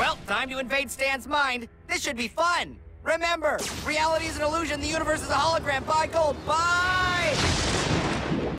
Well, time to invade Stan's mind. This should be fun. Remember, reality is an illusion, the universe is a hologram. Buy gold, bye